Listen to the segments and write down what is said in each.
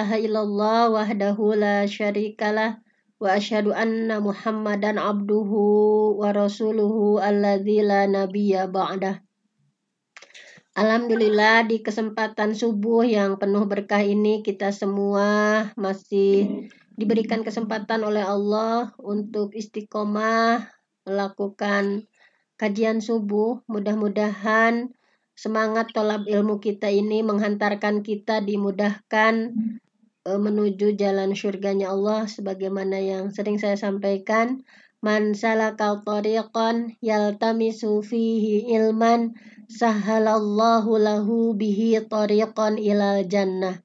ilaha illallah wahdahu la syarikalah wa asyhadu anna muhammadan abduhu wa rasuluhu alladzi la nabiyya ba'dah Alhamdulillah di kesempatan subuh yang penuh berkah ini kita semua masih diberikan kesempatan oleh Allah untuk istiqomah melakukan kajian subuh. Mudah-mudahan semangat tolab ilmu kita ini menghantarkan kita dimudahkan menuju jalan surganya Allah sebagaimana yang sering saya sampaikan. Man salaka tariqan yaltamisu fihi ilman sahalallahu lahu bihi tariqan ilal jannah.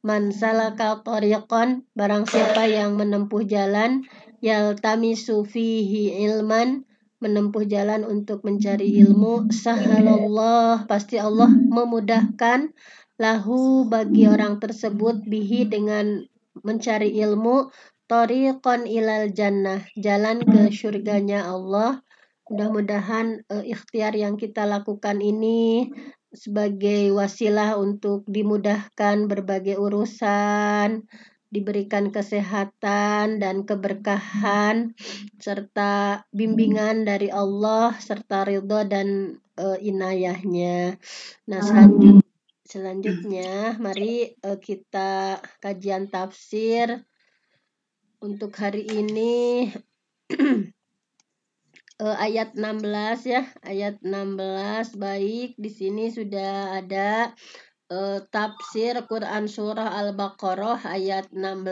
Man salaka tariqan barang siapa yang menempuh jalan yaltamisu fihi ilman menempuh jalan untuk mencari ilmu sahalallah pasti Allah memudahkan lahu bagi orang tersebut bihi dengan mencari ilmu tariqan ilal jannah jalan ke surganya Allah mudah-mudahan uh, ikhtiar yang kita lakukan ini sebagai wasilah untuk dimudahkan berbagai urusan diberikan kesehatan dan keberkahan serta bimbingan dari Allah serta ridho dan uh, inayahnya. Nah, selanjutnya Selanjutnya, mari uh, kita kajian tafsir untuk hari ini uh, ayat 16 ya, ayat 16 baik di sini sudah ada uh, tafsir Quran surah Al-Baqarah ayat 16.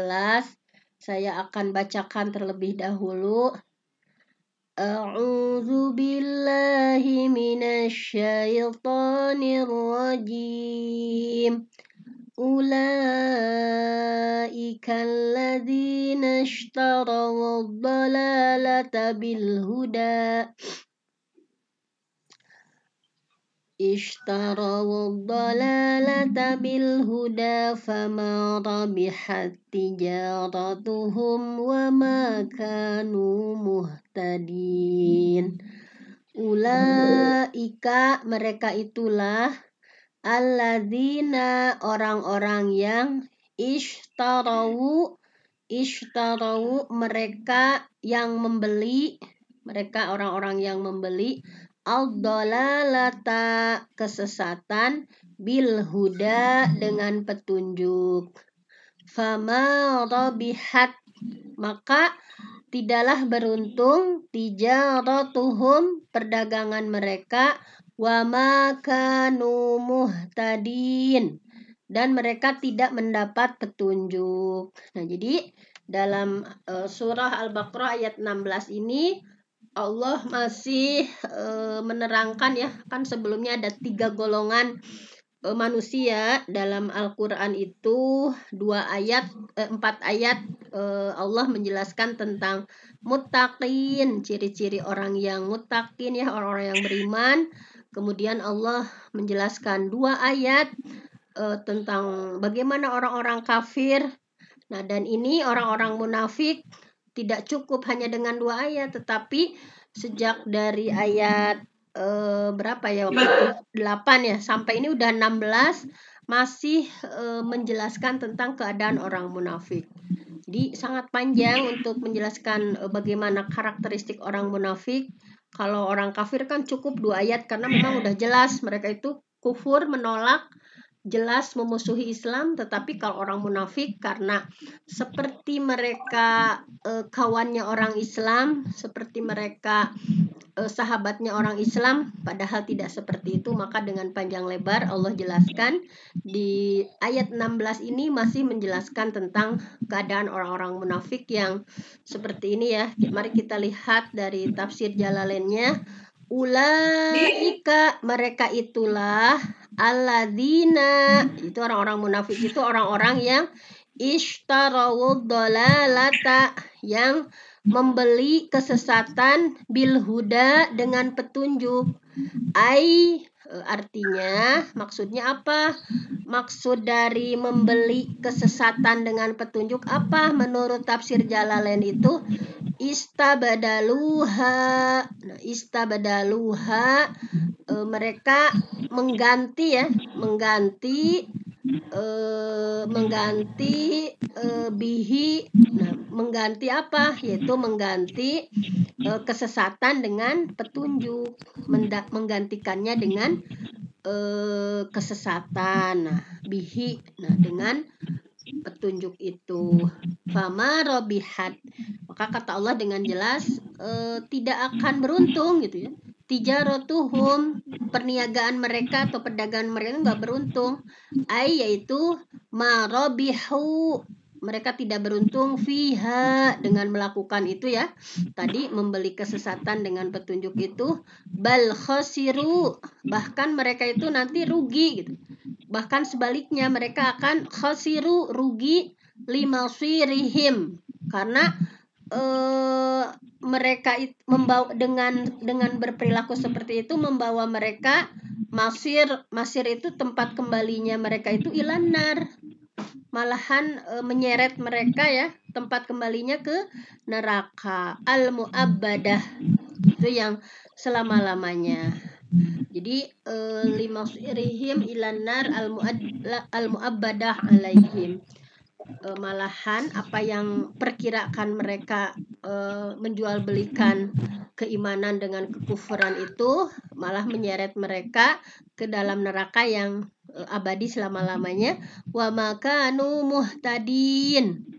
Saya akan bacakan terlebih dahulu. أعوذ بالله من الشيطان الرجيم. أولئك الذين اشتروا الضلالة بالهدى. اشتروا الضلالة بالهدى فما ربحت تجارتهم وما كانوا muhtadin Ulaika mereka itulah alladzina orang-orang yang ishtarau ishtarau mereka yang membeli mereka orang-orang yang membeli Al-dalalata kesesatan bil huda dengan petunjuk. Fama rabihat maka tidaklah beruntung tijaratuhum perdagangan mereka wa makanu muhtadin dan mereka tidak mendapat petunjuk. Nah, jadi dalam uh, surah Al-Baqarah ayat 16 ini Allah masih e, menerangkan ya kan sebelumnya ada tiga golongan manusia dalam Al-Quran itu dua ayat e, empat ayat e, Allah menjelaskan tentang mutakin ciri-ciri orang yang mutakin ya orang-orang yang beriman. Kemudian Allah menjelaskan dua ayat tentang bagaimana orang-orang kafir. Nah dan ini orang-orang munafik tidak cukup hanya dengan dua ayat tetapi sejak dari ayat eh, berapa ya waktu itu 8 ya sampai ini udah 16 masih eh, menjelaskan tentang keadaan orang munafik. Jadi sangat panjang untuk menjelaskan eh, bagaimana karakteristik orang munafik. Kalau orang kafir kan cukup dua ayat karena memang udah jelas mereka itu kufur menolak jelas memusuhi Islam, tetapi kalau orang munafik karena seperti mereka eh, kawannya orang Islam, seperti mereka eh, sahabatnya orang Islam, padahal tidak seperti itu, maka dengan panjang lebar Allah jelaskan di ayat 16 ini masih menjelaskan tentang keadaan orang-orang munafik yang seperti ini ya. Mari kita lihat dari tafsir Jalalainnya. Ulaika mereka itulah alladzina. Itu orang-orang munafik itu orang-orang yang ishtarawud dalalata yang membeli kesesatan bil huda dengan petunjuk. Ai artinya maksudnya apa? Maksud dari membeli kesesatan dengan petunjuk apa? Menurut tafsir Jalalain itu istabadaluha. Nah, istabadaluha e, mereka mengganti ya mengganti uh, mengganti uh, bihi. Nah mengganti apa? Yaitu mengganti uh, kesesatan dengan petunjuk. Menggantikannya dengan uh, kesesatan. Nah bihi nah dengan petunjuk itu. Fama robihat. Maka kata Allah dengan jelas e, tidak akan beruntung gitu ya tijaratuhum perniagaan mereka atau perdagangan mereka nggak beruntung. Ay yaitu marobihu. Mereka tidak beruntung fiha. Dengan melakukan itu ya. Tadi membeli kesesatan dengan petunjuk itu. Bal khosiru bahkan mereka itu nanti rugi gitu. Bahkan sebaliknya mereka akan khosiru rugi. Lima sirihim. Karena uh, mereka it, membawa dengan dengan berperilaku seperti itu membawa mereka masir masir itu tempat kembalinya mereka itu ilanar. Malahan e, menyeret mereka ya tempat kembalinya ke neraka. Al muabbadah itu yang selama lamanya jadi e, lima irihim ilanar al muabbadah alaihim uh, malahan apa yang perkirakan mereka uh, menjual belikan keimanan dengan kekufuran itu malah menyeret mereka ke dalam neraka yang uh, abadi selama-lamanya. Wa makanu muhtadin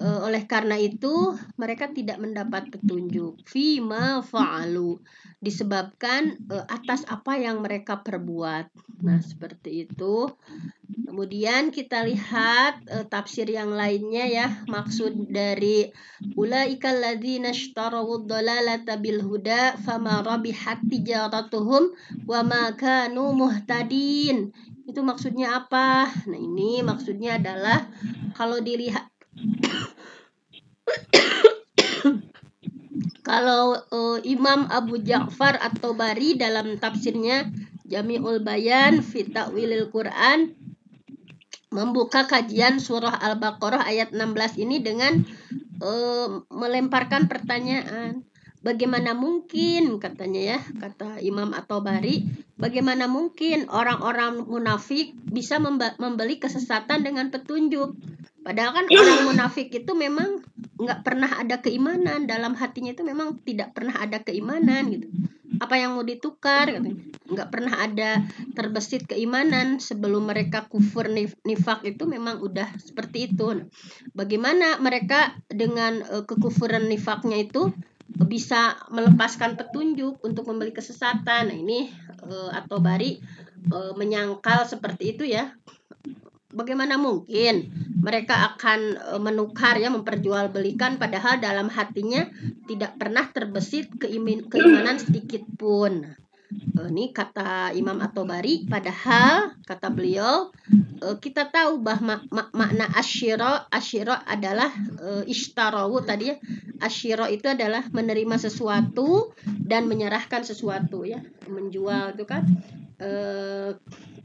uh, oleh karena itu mereka tidak mendapat petunjuk fima fa'alu disebabkan uh, atas apa yang mereka perbuat nah seperti itu Kemudian kita lihat uh, tafsir yang lainnya ya. Maksud dari ulaikal ladzina ishtarawud dhalalata bil huda fama rabihat tijaratuhum wa ma kanu muhtadin. Itu maksudnya apa? Nah, ini maksudnya adalah kalau dilihat kalau uh, Imam Abu Ja'far atau Bari dalam tafsirnya Jami'ul Bayan fi Ta'wilil Quran membuka kajian surah Al-Baqarah ayat 16 ini dengan uh, melemparkan pertanyaan. Bagaimana mungkin katanya ya, kata Imam atau Bari, bagaimana mungkin orang-orang munafik bisa membeli kesesatan dengan petunjuk? Padahal kan orang munafik itu memang nggak pernah ada keimanan. Dalam hatinya itu memang tidak pernah ada keimanan gitu. Apa yang mau ditukar nggak pernah ada terbesit keimanan. Sebelum mereka kufur nifak itu memang udah seperti itu. Nah, bagaimana mereka dengan uh, kekufuran nifaknya itu bisa melepaskan petunjuk untuk membeli kesesatan? Nah ini uh, atau bari uh, menyangkal seperti itu ya bagaimana mungkin mereka akan e, menukar ya memperjualbelikan padahal dalam hatinya tidak pernah terbesit keimin, keimanan sedikit pun. E, ini kata Imam Atobari padahal kata beliau e, kita tahu bahwa mak makna asyiro asyiro adalah ishtarawu tadi ya asyiro itu adalah menerima sesuatu dan menyerahkan sesuatu ya menjual itu kan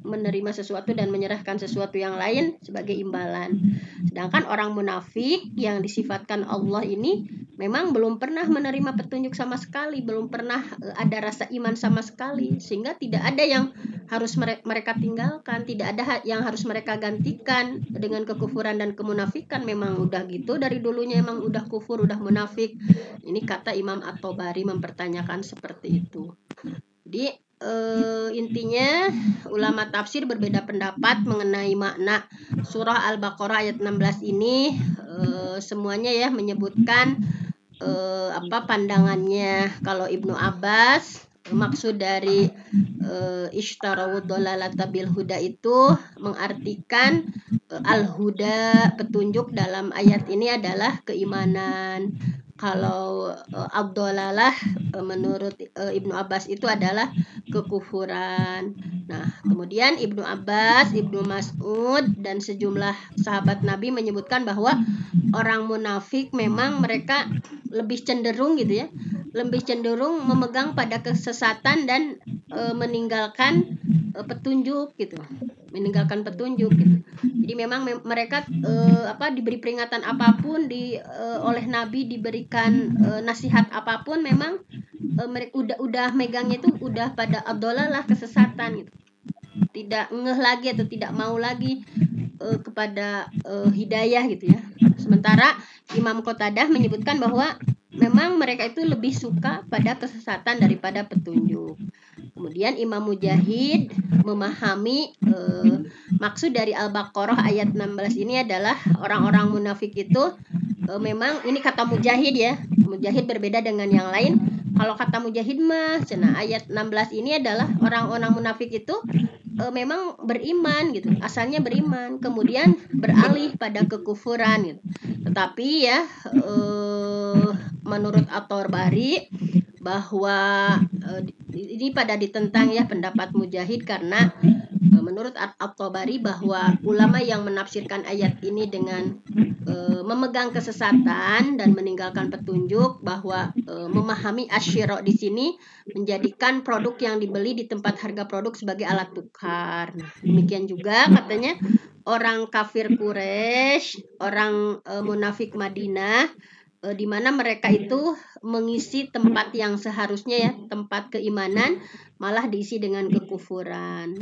menerima sesuatu dan menyerahkan sesuatu yang lain sebagai imbalan. Sedangkan orang munafik yang disifatkan Allah ini memang belum pernah menerima petunjuk sama sekali, belum pernah e, ada rasa iman sama sekali, sehingga tidak ada yang harus mereka tinggalkan, tidak ada yang harus mereka gantikan dengan kekufuran dan kemunafikan. Memang udah gitu dari dulunya emang udah kufur, udah munafik. Ini kata Imam At-Tabari mempertanyakan seperti itu. Jadi uh, intinya ulama tafsir berbeda pendapat mengenai makna surah Al-Baqarah ayat 16 ini uh, semuanya ya menyebutkan uh, apa pandangannya. Kalau Ibnu Abbas maksud dari uh, ishtarawud bil huda itu mengartikan uh, al huda petunjuk dalam ayat ini adalah keimanan kalau uh, Abdullah uh, menurut uh, Ibnu Abbas itu adalah kekufuran. Nah, kemudian Ibnu Abbas, Ibnu Mas'ud dan sejumlah sahabat Nabi menyebutkan bahwa orang munafik memang mereka lebih cenderung gitu ya, lebih cenderung memegang pada kesesatan dan e, meninggalkan e, petunjuk gitu meninggalkan petunjuk gitu. Jadi memang me mereka uh, apa diberi peringatan apa pun di uh, oleh nabi diberikan uh, nasihat apa pun memang uh, mereka udah udah megangnya itu udah pada abdullah lah kesesatan gitu. Tidak ngeh lagi atau tidak mau lagi uh, kepada uh, hidayah gitu ya. Sementara Imam Qatadah menyebutkan bahwa memang mereka itu lebih suka pada kesesatan daripada petunjuk. Kemudian Imam Mujahid memahami uh, maksud dari Al-Baqarah ayat 16 ini adalah orang-orang munafik itu uh, memang ini kata Mujahid ya. Mujahid berbeda dengan yang lain kalau kata Mujahid mah, cina ayat 16 ini adalah orang-orang munafik itu e, memang beriman gitu, asalnya beriman, kemudian beralih pada kekufuran gitu. Tetapi ya e, menurut Ator Bari bahwa e, ini pada ditentang ya pendapat Mujahid karena e, menurut At-Tabari bahwa ulama yang menafsirkan ayat ini dengan e, memegang kesesatan dan meninggalkan petunjuk bahwa e, memahami asyiro di sini menjadikan produk yang dibeli di tempat harga produk sebagai alat tukar. Nah, demikian juga katanya orang kafir Quraisy, orang e, munafik Madinah e, di mana mereka itu mengisi tempat yang seharusnya ya tempat keimanan malah diisi dengan kekufuran.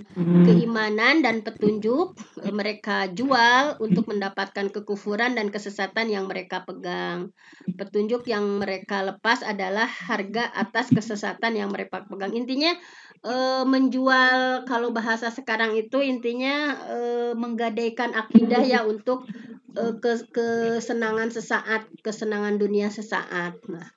Keimanan dan petunjuk e, mereka jual untuk mendapatkan kekufuran dan kesesatan yang mereka pegang. Petunjuk yang mereka lepas adalah harga atas kesesatan yang mereka pegang. Intinya e, menjual kalau bahasa sekarang itu intinya e, menggadaikan akidah ya untuk uh, ke kesenangan sesaat, kesenangan dunia sesaat. Nah,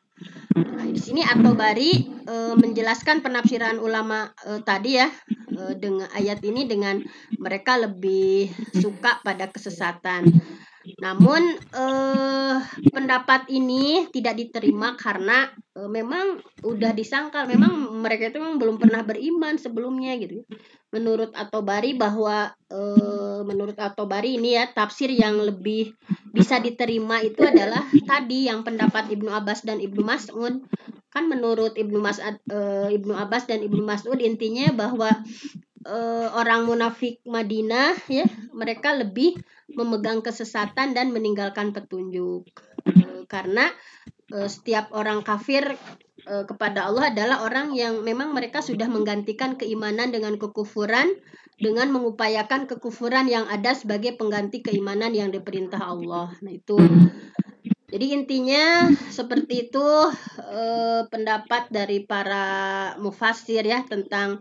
nah di sini atau Bari uh, menjelaskan penafsiran ulama uh, tadi ya uh, dengan ayat ini dengan mereka lebih suka pada kesesatan. Namun eh, pendapat ini tidak diterima karena eh, memang udah disangkal, memang mereka itu memang belum pernah beriman sebelumnya gitu. Menurut Atobari bahwa eh, menurut Atobari ini ya tafsir yang lebih bisa diterima itu adalah tadi yang pendapat Ibnu Abbas dan Ibnu Mas'ud kan menurut Ibnu Mas uh, Ibnu Abbas dan Ibnu Mas'ud intinya bahwa uh, orang munafik Madinah ya mereka lebih memegang kesesatan dan meninggalkan petunjuk uh, karena uh, setiap orang kafir uh, kepada Allah adalah orang yang memang mereka sudah menggantikan keimanan dengan kekufuran dengan mengupayakan kekufuran yang ada sebagai pengganti keimanan yang diperintah Allah. Nah, itu jadi intinya seperti itu eh, pendapat dari para mufasir ya tentang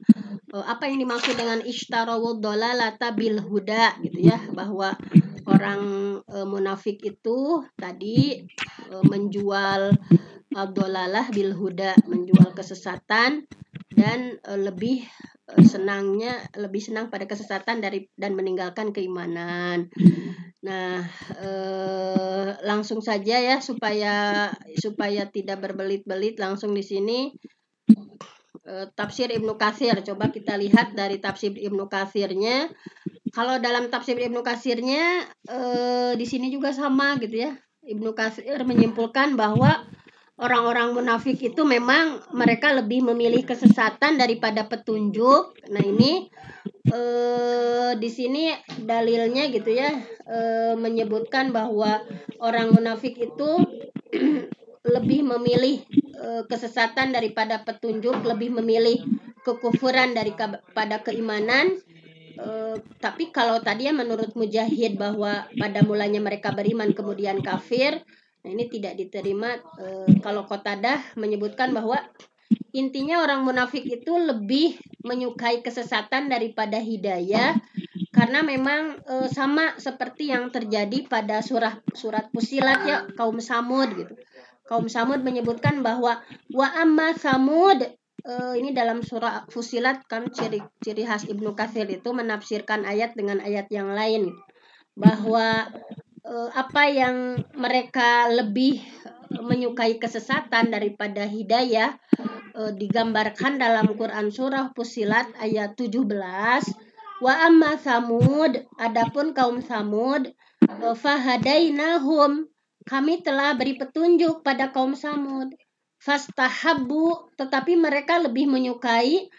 eh, apa yang dimaksud dengan ishtarawud dolalata bil huda gitu ya bahwa orang eh, munafik itu tadi eh, menjual dolalah bil huda menjual kesesatan dan eh, lebih Eh, senangnya lebih senang pada kesesatan dari dan meninggalkan keimanan. Nah, eh, langsung saja ya supaya supaya tidak berbelit-belit langsung di sini tafsir Ibnu Katsir. Coba kita lihat dari tafsir Ibnu Katsirnya. Kalau dalam tafsir Ibnu Katsirnya eh, di sini juga sama gitu ya. Ibnu Katsir menyimpulkan bahwa orang-orang munafik itu memang mereka lebih memilih kesesatan daripada petunjuk. Nah ini eh, di sini dalilnya gitu ya eh, menyebutkan bahwa orang munafik itu lebih memilih eh, kesesatan daripada petunjuk, lebih memilih kekufuran daripada keimanan. Uh, tapi kalau tadi ya menurut Mujahid bahwa pada mulanya mereka beriman kemudian kafir, Nah, ini tidak diterima e, kalau Kotadah menyebutkan bahwa intinya orang munafik itu lebih menyukai kesesatan daripada hidayah karena memang e, sama seperti yang terjadi pada surah surat Fusilat ya kaum Samud gitu. Kaum Samud menyebutkan bahwa wa amma Samud e, ini dalam surah Fusilat kan ciri ciri khas Ibnu Katsir itu menafsirkan ayat dengan ayat yang lain. Bahwa uh, apa yang mereka lebih menyukai kesesatan daripada hidayah uh, digambarkan dalam Quran surah Fusilat ayat 17 wa amma samud adapun kaum samud uh, fahadainahum kami telah beri petunjuk pada kaum samud fastahabbu tetapi mereka lebih menyukai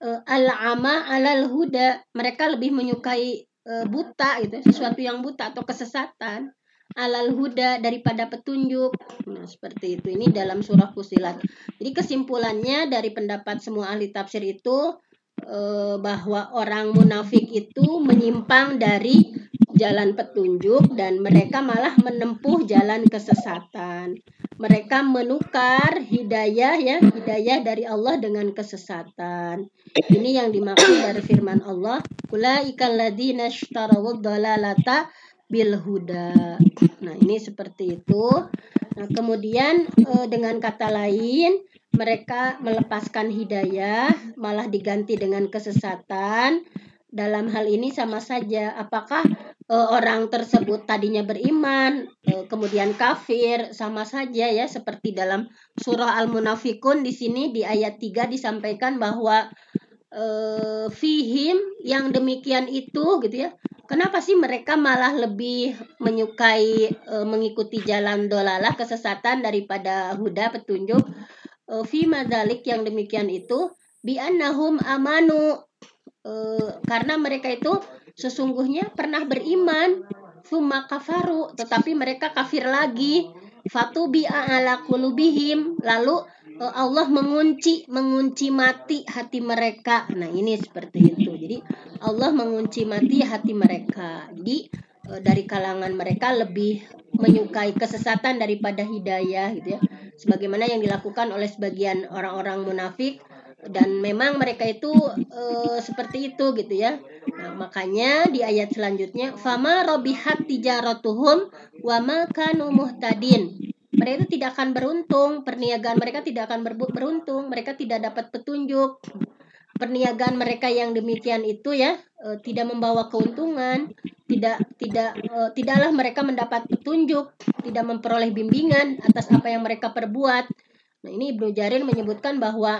uh, al-ama alal huda. Mereka lebih menyukai e, buta gitu sesuatu yang buta atau kesesatan alal huda daripada petunjuk. Nah seperti itu. Ini dalam surah Fusilat jadi kesimpulannya dari pendapat semua ahli tafsir itu e, bahwa orang munafik itu menyimpang dari jalan petunjuk dan mereka malah menempuh jalan kesesatan. Mereka menukar hidayah ya, hidayah dari Allah dengan kesesatan. Ini yang dimaksud dari firman Allah, "Ulaikal ladzina ishtaraw dhalalata bil huda." Nah, ini seperti itu. Nah, kemudian eh, dengan kata lain, mereka melepaskan hidayah malah diganti dengan kesesatan dalam hal ini sama saja. Apakah e, orang tersebut tadinya beriman e, kemudian kafir sama saja ya seperti dalam surah Al-Munafikun di sini di ayat 3 disampaikan bahwa e, fihim yang demikian itu gitu ya kenapa sih mereka malah lebih menyukai e, mengikuti jalan dolalah kesesatan daripada huda petunjuk? E, fi madalik yang demikian itu bi annahum amanu Eh, karena mereka itu sesungguhnya pernah beriman. Summa kafaru tetapi mereka kafir lagi. Fatubi ala kulubihim lalu uh, Allah mengunci mengunci mati hati mereka. Nah ini seperti itu. Jadi Allah mengunci mati hati mereka. Jadi uh, dari kalangan mereka lebih menyukai kesesatan daripada hidayah gitu ya. Sebagaimana yang dilakukan oleh sebagian orang-orang munafik dan memang mereka itu e, seperti itu gitu ya. Nah, makanya di ayat selanjutnya fama robihat tijaratuhum wa muhtadin. Mereka itu tidak akan beruntung, perniagaan mereka tidak akan beruntung, mereka tidak dapat petunjuk. Perniagaan mereka yang demikian itu ya e, tidak membawa keuntungan, tidak tidak e, tidaklah mereka mendapat petunjuk, tidak memperoleh bimbingan atas apa yang mereka perbuat. Nah, ini Ibnu Jarir menyebutkan bahwa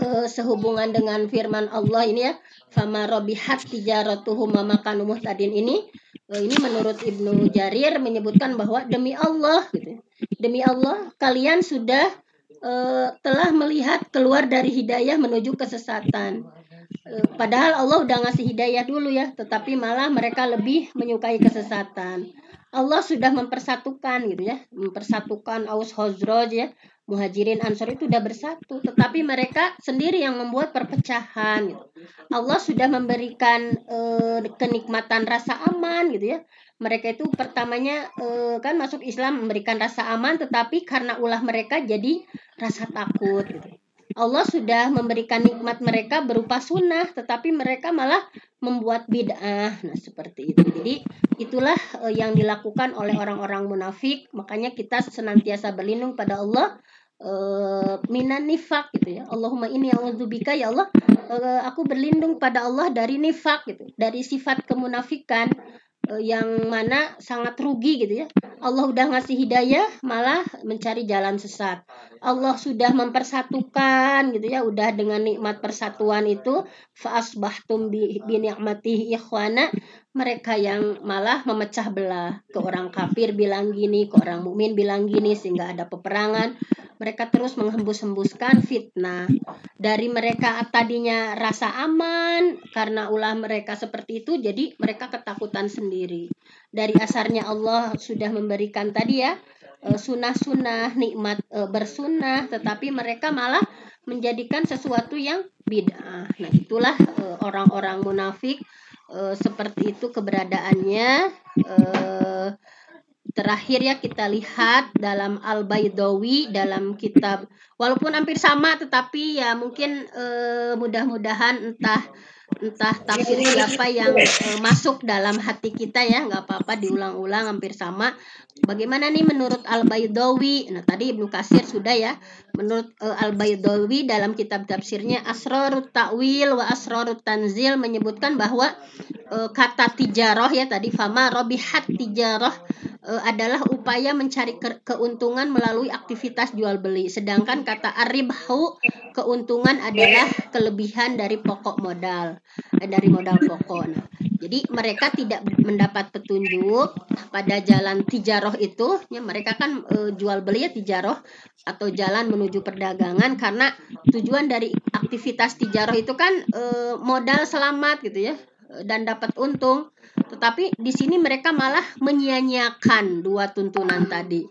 uh, sehubungan dengan firman Allah ini ya fama robihat tijaratuhum makan tadin ini uh, ini menurut Ibnu Jarir menyebutkan bahwa demi Allah gitu demi Allah kalian sudah uh, telah melihat keluar dari hidayah menuju kesesatan. Uh, padahal Allah udah ngasih hidayah dulu ya tetapi malah mereka lebih menyukai kesesatan. Allah sudah mempersatukan gitu ya mempersatukan Aus Hozroj ya Muhajirin Ansor itu sudah bersatu, tetapi mereka sendiri yang membuat perpecahan. Gitu. Allah sudah memberikan e, kenikmatan rasa aman, gitu ya. Mereka itu pertamanya e, kan masuk Islam memberikan rasa aman, tetapi karena ulah mereka jadi rasa takut. Gitu. Allah sudah memberikan nikmat mereka berupa sunnah, tetapi mereka malah membuat bid'ah. Nah, seperti itu. Jadi, itulah e, yang dilakukan oleh orang-orang munafik. Makanya kita senantiasa berlindung pada Allah uh, minan nifak gitu ya. Allahumma ini a'udzubika ya Allah, uh, aku berlindung pada Allah dari nifak gitu, dari sifat kemunafikan yang mana sangat rugi gitu ya. Allah udah ngasih hidayah malah mencari jalan sesat. Allah sudah mempersatukan gitu ya, udah dengan nikmat persatuan itu faasbahtum bi, bi ni'matihi ikhwana mereka yang malah memecah belah ke orang kafir bilang gini, ke orang mukmin bilang gini sehingga ada peperangan mereka terus menghembus-hembuskan fitnah. Dari mereka tadinya rasa aman karena ulah mereka seperti itu, jadi mereka ketakutan sendiri. Dari asarnya Allah sudah memberikan tadi ya e, sunah-sunah, nikmat e, bersunah, tetapi mereka malah menjadikan sesuatu yang bid'ah. Nah, itulah e, orang-orang munafik seperti itu keberadaannya. Terakhir ya kita lihat dalam Al Baidawi dalam kitab walaupun hampir sama tetapi ya mungkin uh, mudah-mudahan entah entah tafsir siapa yang uh, masuk dalam hati kita ya. Nggak apa-apa diulang-ulang hampir sama. Bagaimana nih menurut Al Baidawi nah tadi Ibnu Kasir sudah ya menurut uh, Al Baidawi dalam kitab tafsirnya Asrarut Ta'wil wa Asrarut Tanzil menyebutkan bahwa uh, kata tijarah ya tadi fama robihat tijarah uh, adalah upaya mencari ke keuntungan melalui aktivitas jual beli. Sedangkan kata aribhu keuntungan adalah kelebihan dari pokok modal, eh, dari modal pokok. Nah, jadi mereka tidak mendapat petunjuk pada jalan tijaroh itu, ya mereka kan uh, jual beli ya tijaroh atau jalan menuju perdagangan karena tujuan dari aktivitas tijaroh itu kan uh, modal selamat gitu ya dan dapat untung. Tetapi di sini mereka malah menyia-nyiakan dua tuntunan tadi.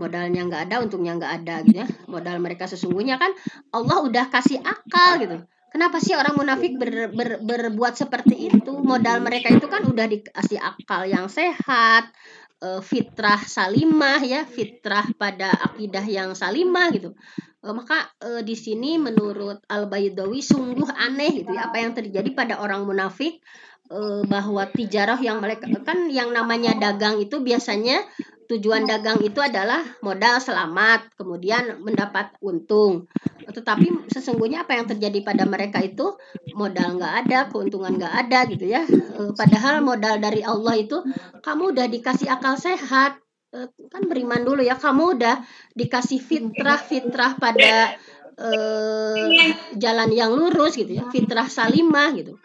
Modalnya nggak ada, untungnya nggak ada gitu ya. Modal mereka sesungguhnya kan Allah udah kasih akal gitu. Kenapa sih orang munafik ber, ber, berbuat seperti itu? Modal mereka itu kan udah dikasih akal yang sehat, uh, fitrah salimah ya, fitrah pada akidah yang salimah gitu. Uh, maka uh, di sini menurut Al Baidawi sungguh aneh gitu ya apa yang terjadi pada orang munafik bahwa tijarah yang mereka kan yang namanya dagang itu biasanya tujuan dagang itu adalah modal selamat, kemudian mendapat untung. Tetapi sesungguhnya apa yang terjadi pada mereka itu modal nggak ada, keuntungan nggak ada gitu ya. E, padahal modal dari Allah itu kamu udah dikasih akal sehat, e, kan beriman dulu ya. Kamu udah dikasih fitrah fitrah pada eh, jalan yang lurus gitu ya, fitrah salimah gitu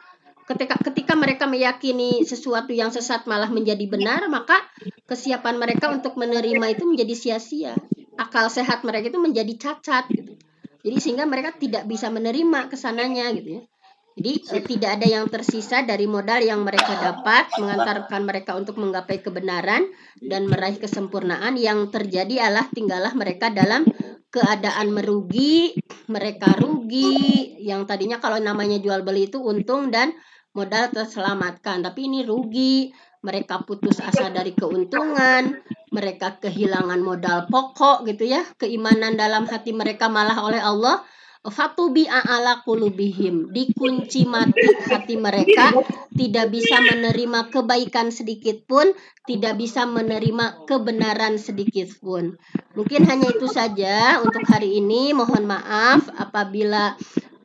ketika ketika mereka meyakini sesuatu yang sesat malah menjadi benar maka kesiapan mereka untuk menerima itu menjadi sia-sia akal sehat mereka itu menjadi cacat gitu jadi sehingga mereka tidak bisa menerima ke sananya gitu ya jadi eh, tidak ada yang tersisa dari modal yang mereka dapat mengantarkan mereka untuk menggapai kebenaran dan meraih kesempurnaan yang terjadi adalah tinggallah mereka dalam keadaan merugi, mereka rugi yang tadinya kalau namanya jual beli itu untung dan modal terselamatkan, tapi ini rugi. Mereka putus asa dari keuntungan, mereka kehilangan modal pokok gitu ya, keimanan dalam hati mereka malah oleh Allah. Fatubi ala kulubihim dikunci mati hati mereka tidak bisa menerima kebaikan sedikit pun tidak bisa menerima kebenaran sedikit pun. Mungkin hanya itu saja untuk hari ini. Mohon maaf apabila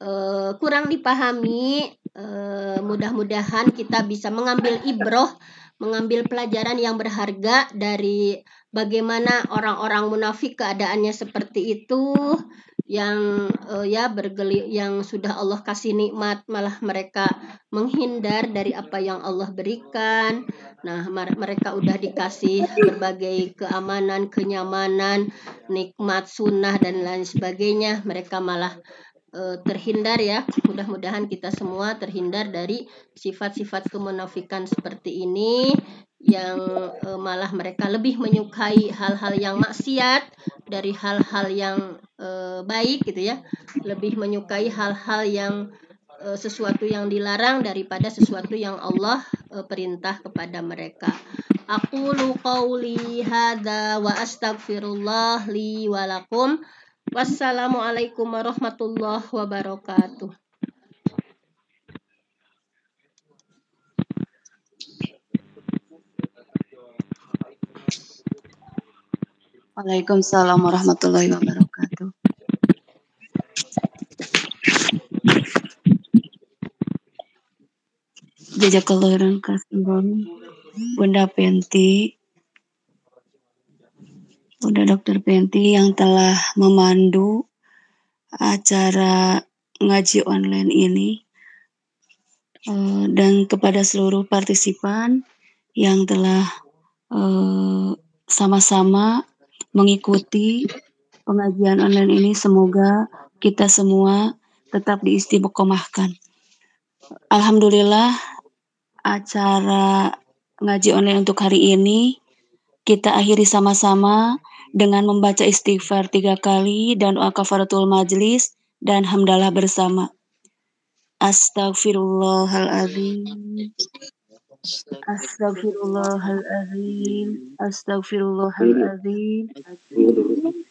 uh, kurang dipahami. Uh, mudah-mudahan kita bisa mengambil ibroh mengambil pelajaran yang berharga dari bagaimana orang-orang munafik keadaannya seperti itu yang uh, ya bergeli yang sudah Allah kasih nikmat malah mereka menghindar dari apa yang Allah berikan. Nah, mereka udah dikasih berbagai keamanan, kenyamanan, nikmat sunnah dan lain sebagainya, mereka malah uh, terhindar ya. Mudah-mudahan kita semua terhindar dari sifat-sifat kemunafikan seperti ini yang uh, malah mereka lebih menyukai hal-hal yang maksiat dari hal-hal yang uh, baik gitu ya. Lebih menyukai hal-hal yang uh, sesuatu yang dilarang daripada sesuatu yang Allah uh, perintah kepada mereka. Aku qauli hada wa astaghfirullah li walakum wassalamualaikum warahmatullahi wabarakatuh Waalaikumsalam warahmatullahi wabarakatuh. Jazakallahu khairan Bunda Penti Bunda Dokter Penti yang telah memandu acara ngaji online ini uh, dan kepada seluruh partisipan yang telah uh, sama-sama mengikuti pengajian online ini semoga kita semua tetap diistiqomahkan. Alhamdulillah acara ngaji online untuk hari ini kita akhiri sama-sama dengan membaca istighfar tiga kali dan doa kafaratul majlis dan hamdalah bersama. Astaghfirullahaladzim. Astagfirullahaladzim. Astagfirullahaladzim.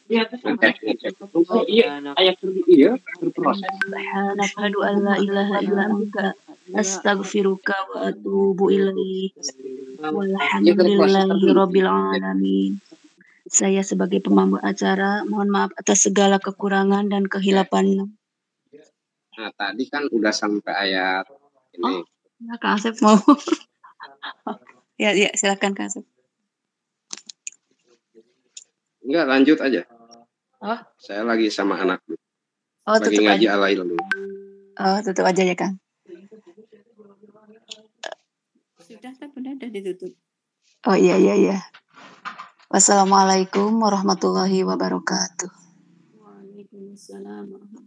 Subhanakadu wa atubu ilaih. Walhamdulillahi rabbil alamin. Saya sebagai pemambu acara mohon maaf atas segala kekurangan dan kehilapan. Nah, tadi kan udah sampai ayat ini. Oh, ya Kak Asep mau. ya, ya silakan Kak Asep. Enggak, lanjut aja. Oh. Saya lagi sama anak. Oh, lagi ngaji aja. alail dulu. Oh, tutup aja ya, Kang. Sudah kan sudah ditutup. Oh iya iya iya. Wassalamualaikum warahmatullahi wabarakatuh. Waalaikumsalam warahmatullahi